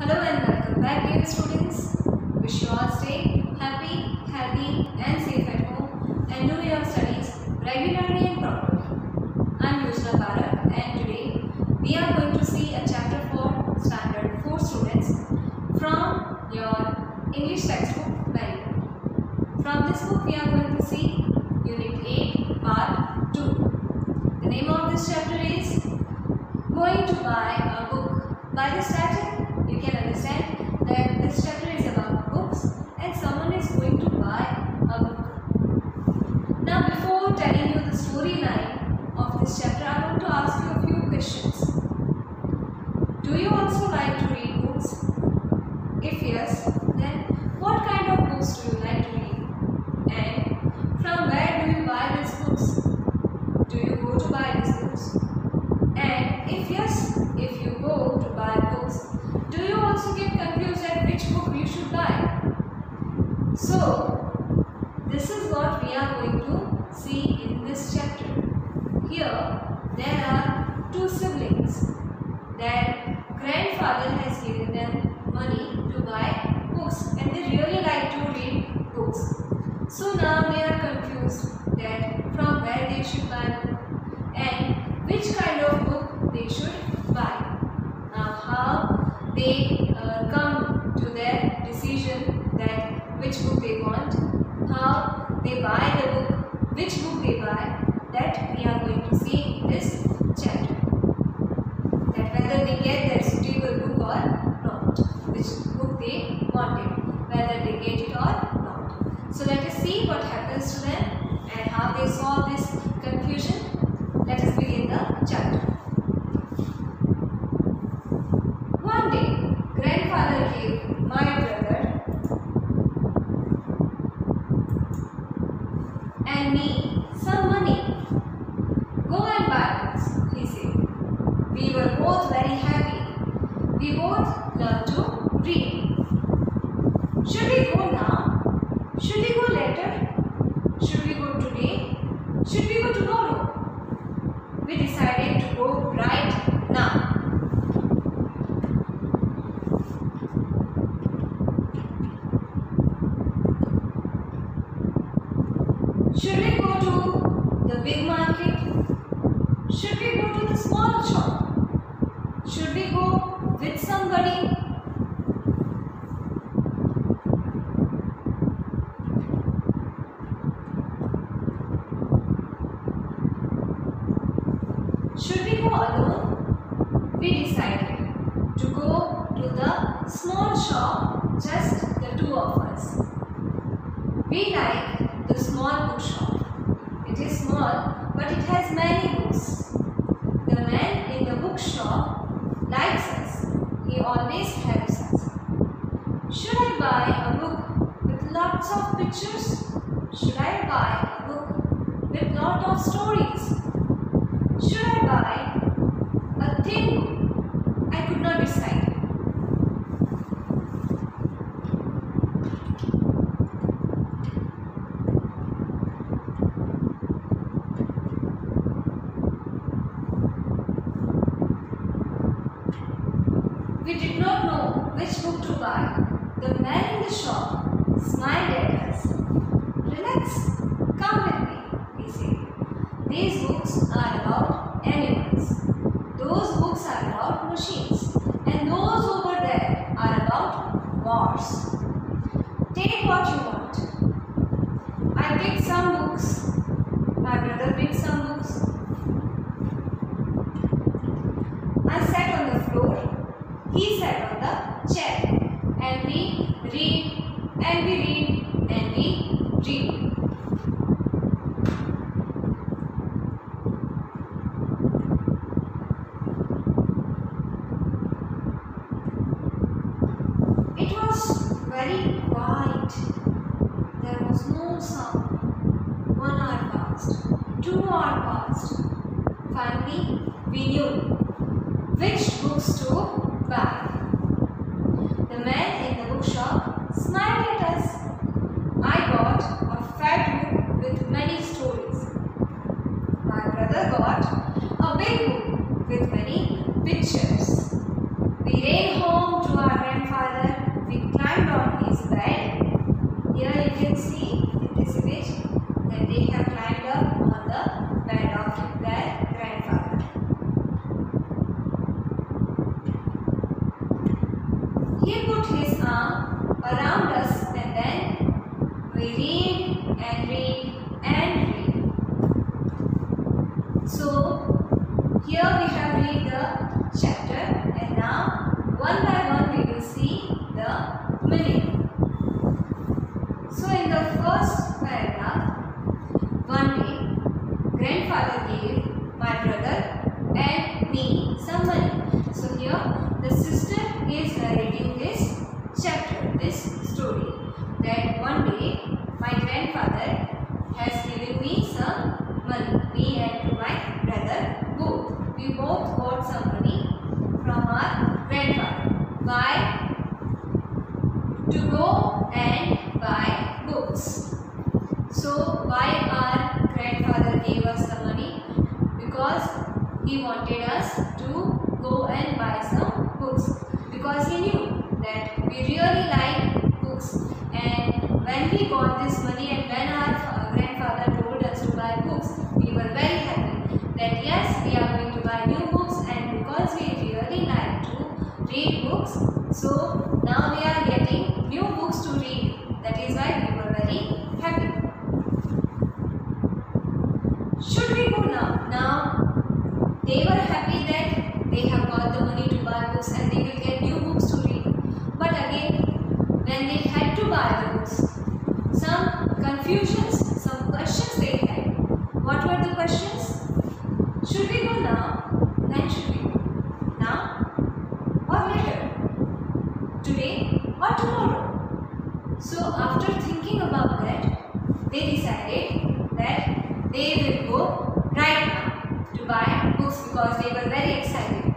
Hello and welcome back dear students. Wish you all stay happy, healthy and safe at home and do your studies regularly and properly. I am Yusra Barak and today we are going to see a chapter for standard 4 students from your English textbook very. From this book we are going to see unit 8 part 2. The name of this chapter is Going to buy a book. By the title you can understand that this chapter is about books and someone is going to buy a book. Now before telling you the storyline of this chapter I want to ask you a few questions. Just the two of us. We like the small bookshop. It is small, but it has many books. The man in the bookshop likes us. He always helps us. Should I buy a book with lots of pictures? Should I buy a book with lot of stories? Should I buy a thin book? I could not decide. We did not know which book to buy. The man in the shop smiled at us. Relax, come with me, he said. These books are about animals. Those books are about machines. And those over there are Take what you want. I picked some books. My brother picked some books. I sat on the floor he sat on the chair and we read and we read isso. E aí? And buy books. So why our grandfather gave us the money? Because he wanted us to go and buy some books. Because he knew that we really like books. And when we got this money and when our grandfather told us to buy books, we were very happy that yes, we are going to buy new books and because we really like to read books, so now we are getting new books to read. That is why we were very happy. Should we go now? Now they were happy that they have got the money to buy books and they will get new books to read. But again, when they had to buy the books, some confusions, some questions they had. What were the questions? Should we go now? When should we go? Now or later? Today or tomorrow? So after thinking about that, they decided that they will go right now to buy books because they were very excited.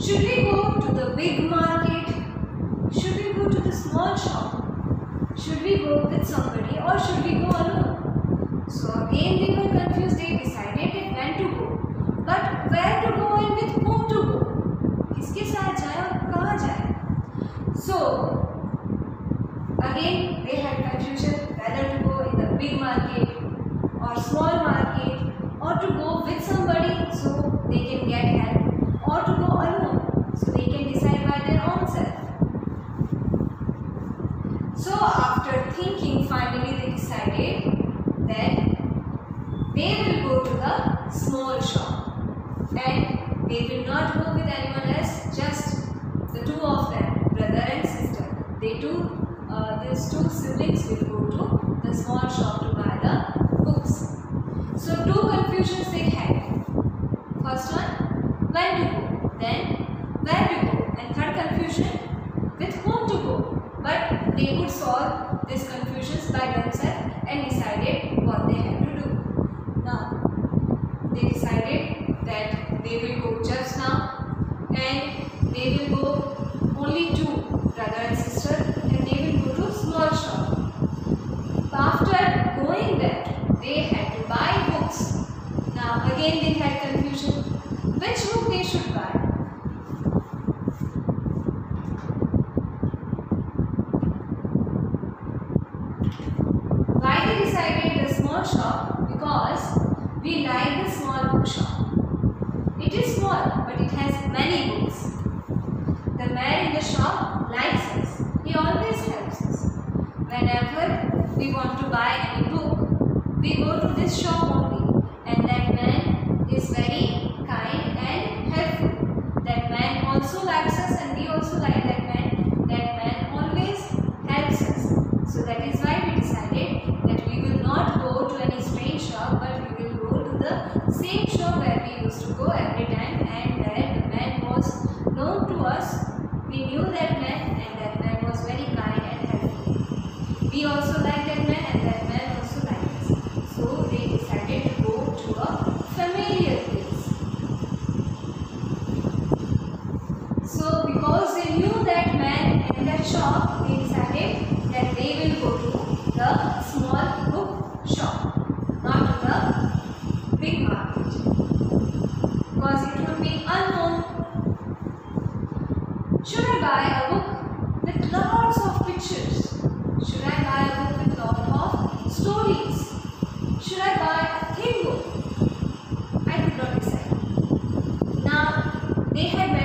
Should we go to the big market? Should we go to the small shop? Should we go with somebody or should we go alone? So again they were confused. They decided when to go. But where So again they had confusion whether to go in the big market or small market or to go with somebody so they can get help or to go alone so they can decide by their own self. So after thinking finally they decided that they will go to the small shop and they will not go with anyone else just the two of them brother and sister they two uh, these two siblings will go to the small shop to buy the books so two confusions they had first one when to go then where to go and third confusion with whom to go but they could solve these confusions by themselves and decided what they have to do now they decided that they will go just now and they will go only two brother and sister and they will go to small shop after going there they had to buy books now again they had confusion which book they should buy why they decided the small shop because we like the small bookshop it is small but it has many books the man in the shop likes us he always helps us whenever we want to buy any book we go to this shop Should I buy a book with lots of pictures? Should I buy a book with lots of stories? Should I buy a thin book? I could not decide. Now, they had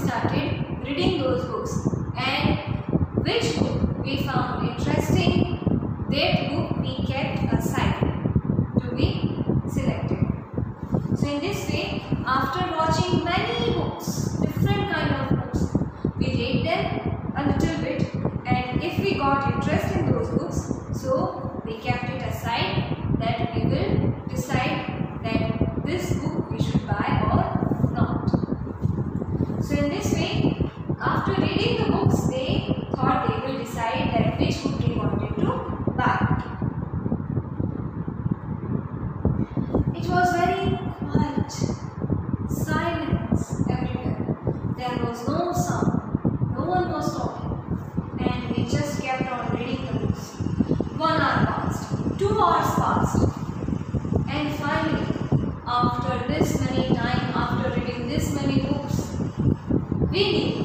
started reading those books and which book we found interesting, that book we kept aside to be selected. So in this way, after watching many books, different kind of books, we read them a little bit and if we got interest in those books, so we can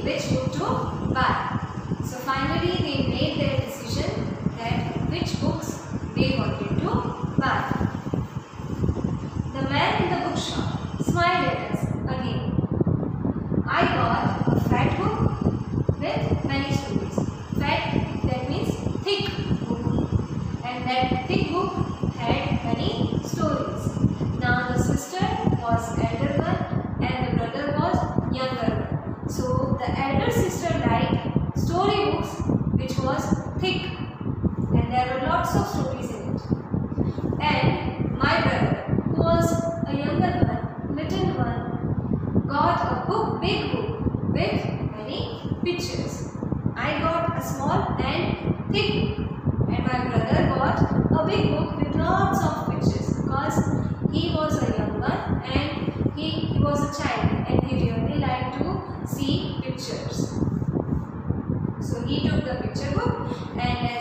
which book to buy. So finally they made their decision that which books they wanted to buy. The man in the bookshop smiled the picture book and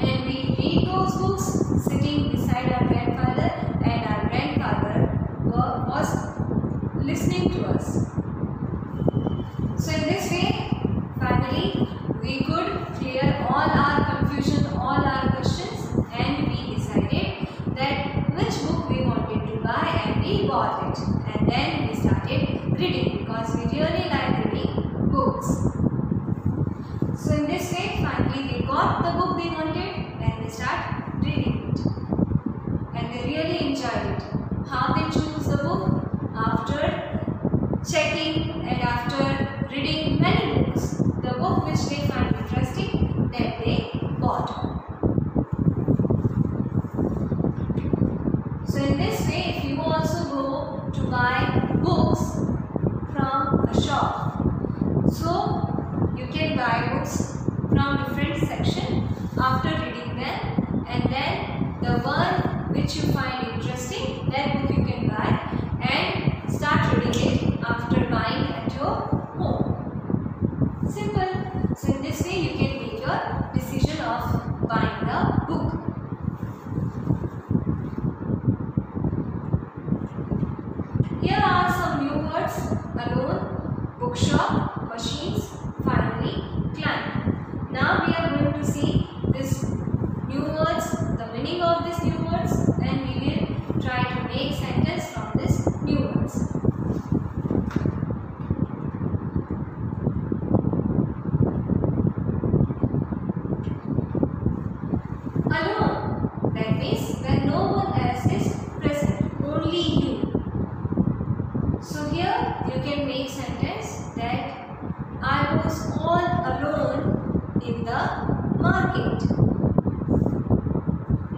and we read those books sitting beside our grandfather and our grandfather was listening to us. So in this way, finally, we could clear all our confusion, all our questions and we decided that which book we wanted to buy and we bought it. And then we started reading because we really like reading books. So in this way, finally we got the book we wanted reading it. And they really enjoy it. How they choose the book? After checking and after reading many books, the book which they find interesting that they bought. So in this way, if you also go to buy books from a shop, so you can buy books from different section after reading them and then the one which you find interesting, that book you can buy and start reading it after buying at your home. Simple. So in this way you can make your decision of buying the book. Here are some new words alone, bookshop, machines, finally, climb. Now we are going to see this new words, the meaning of these new words and we will try to make sentence from this new words. Alone, that means when no one else is present, only you. So here you can make sentence that I was all alone in the market.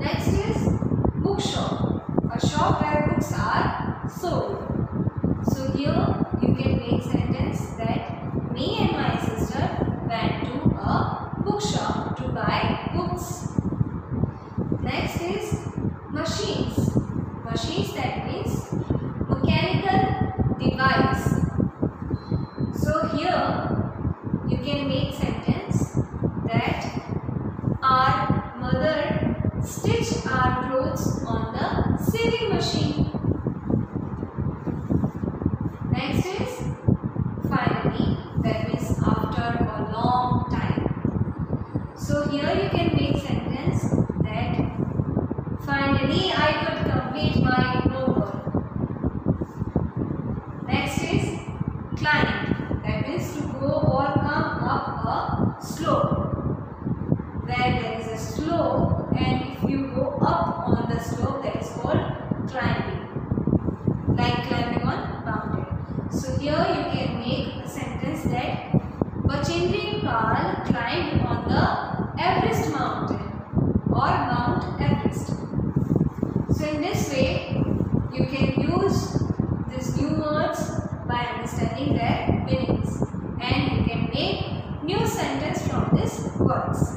Next is bookshop, a shop where books are sold. So here you can make sentence that me and my sister went to a bookshop to buy books. Next is machines. Machines that means mechanical device. So here you can make sentence that our mother stitched our clothes on the sewing machine. Next is finally that means after a long time. So here you can make sentence that finally I could complete my homework. Next is climb. That means to go or come up a slope. Where there is a slope and if you go up on the slope that is called climbing. Like climbing on mountain. So here you can make a sentence that Bachendri Pal climbed on the Everest mountain or Mount Everest. So in this way, you can use these new words by understanding their meanings and you can make new sentence from these words.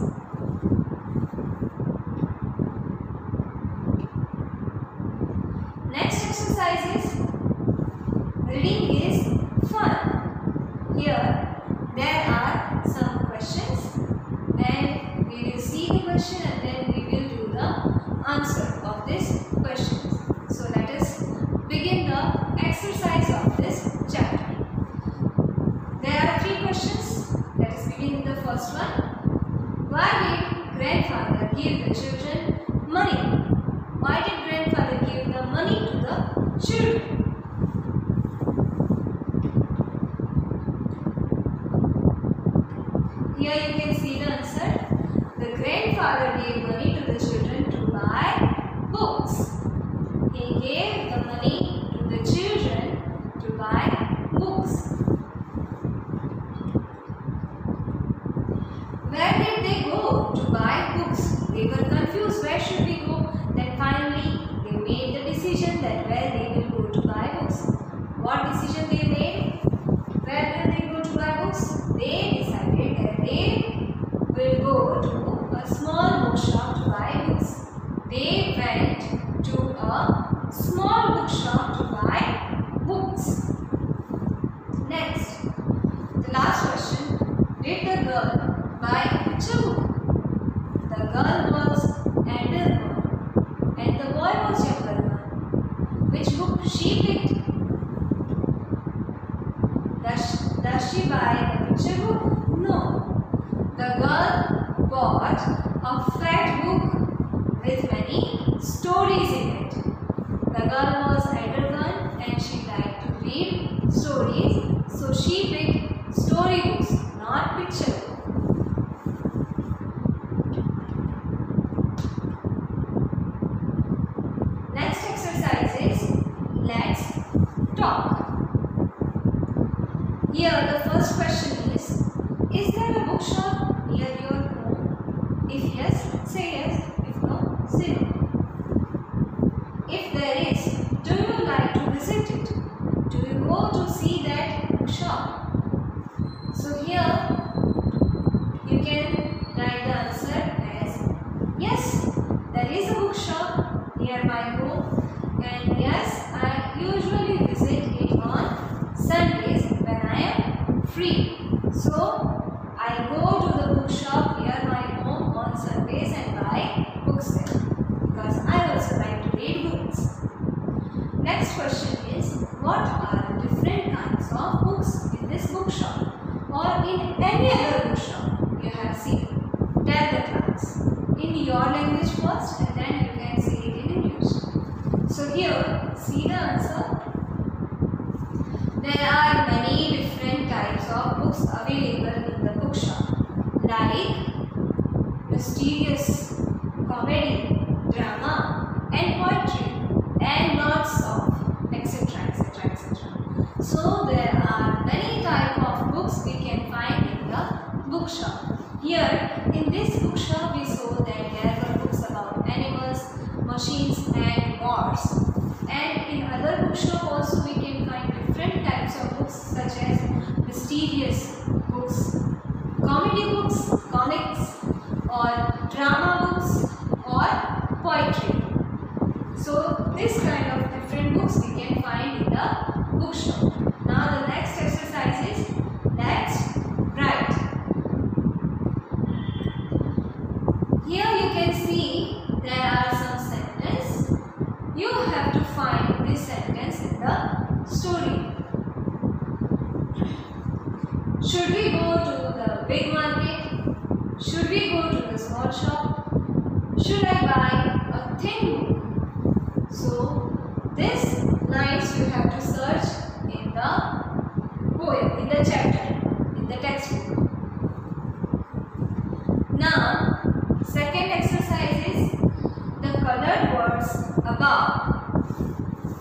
nearby home and yes I usually visit it on Sundays when I am free. So I go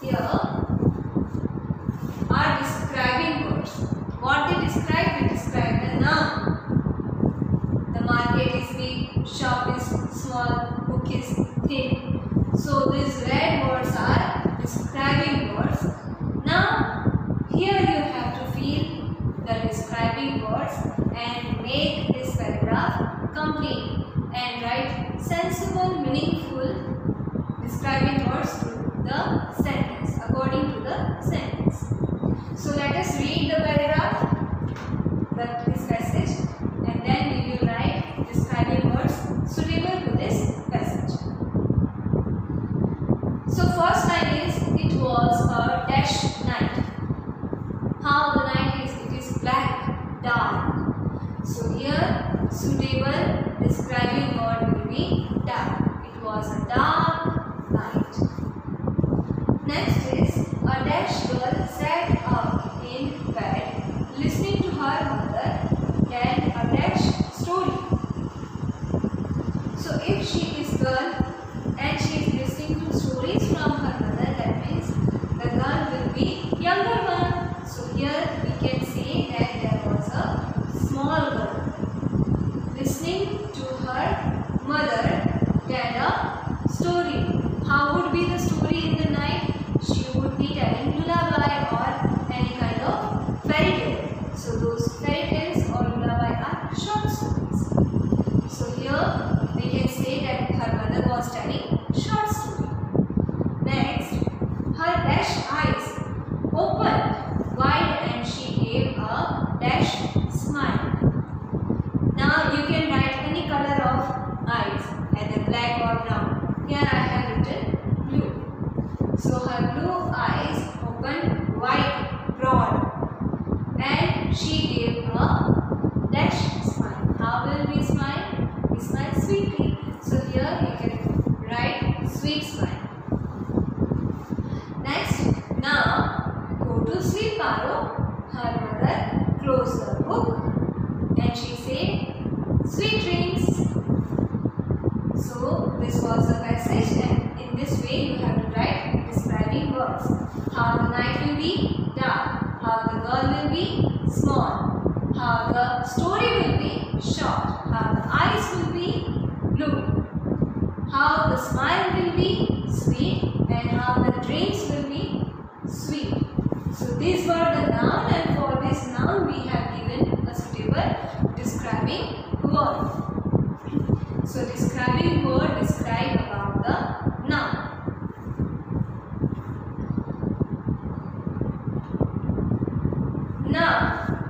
here are describing words. What they describe? we describe the noun. The market is big, shop is small, book is thin. So these red words are describing words. Now here you have to feel the describing words and make Next is a dash girl sat up in bed listening to her mother tell a dash story. So if she is girl and she is listening to stories from her mother that means the girl will be younger one. So here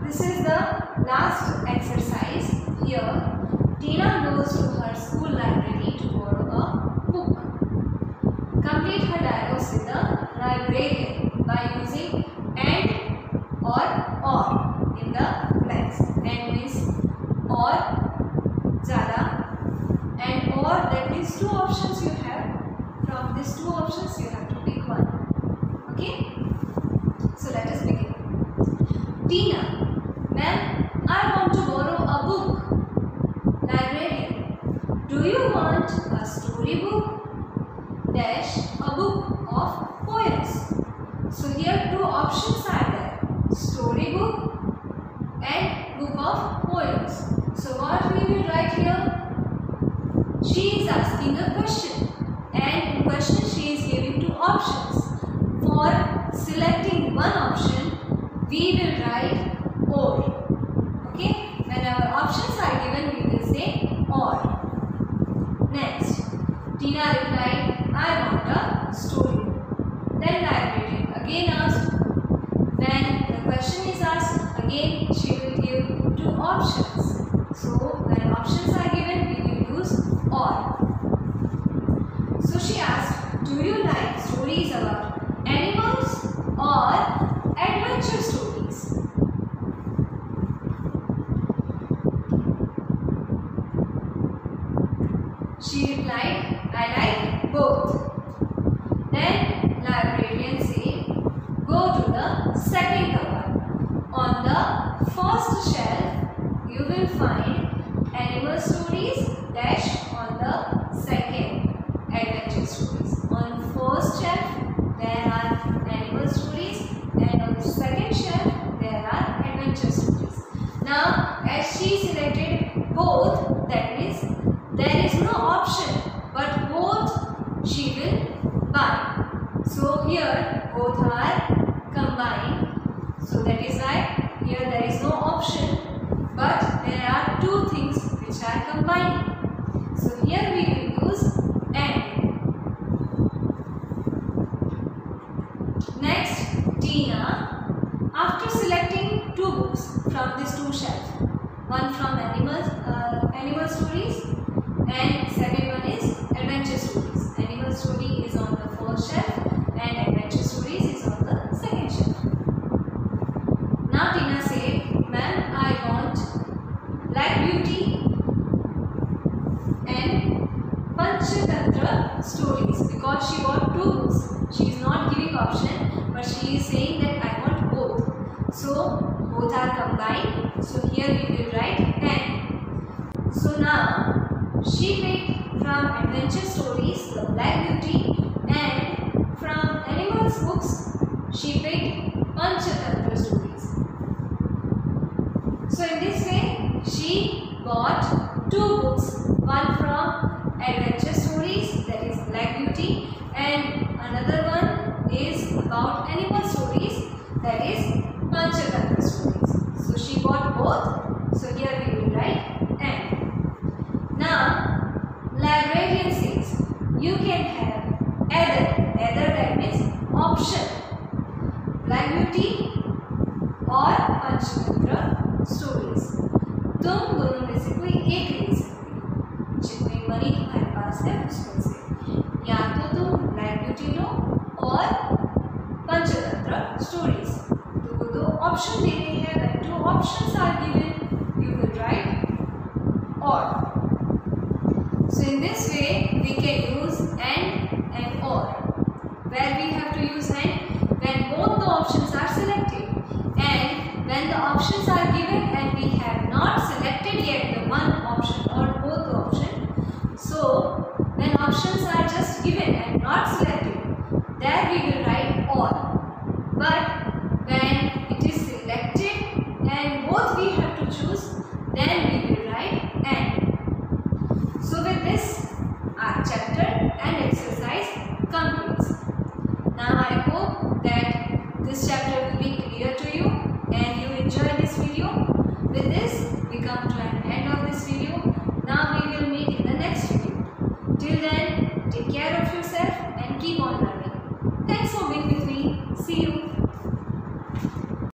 This is the last exercise. Here, Tina goes to her school library to borrow a book. Complete her dialogues with the librarian by using and or or in the blanks. And means or jada and or that means two options you have. From these two options you have to pick one. Okay? So let us begin. Tina story book? Dash, a book of poems. So here two options are there. Story book and book of poems. So what we will write here? She is asking a question and in question she is giving two options. For selecting one option, we will write or. Okay? When our options are given, we will say or. Next, Tina replied, I want a story. Then librarian again asked. When the question is asked, again she will give two options. So when options are given, we will use or. So she asked, do you like stories about animals or adventure stories? She replied, I like both. Then librarian said, go to the second cupboard. On the first shelf, you will find animal stories dash on the second adventure stories. On first shelf, there are animal stories second shelf, there are adventure stories. Now, as she selected both, that means there is no option but both she will buy. So here both are combined. So that is why here there is no option but there are two things which are combining. So here we will use and. Next, Tina, after selecting two books from these two shelves, one from animals, uh, animal stories and second one is adventure stories. Animal story is on the first shelf and adventure stories is on the second shelf. Now Tina said, ma'am, I want Black Beauty and Panchatantra stories because she got two books. She is not giving option but she is saying that I want both. So both are combined. So here we will write 10. So now she picked from adventure stories the Black Beauty and from animals books she picked Panchatantra stories. So in this way she got option दे रही है two option are given you will write और so in this way we can use and and और where we have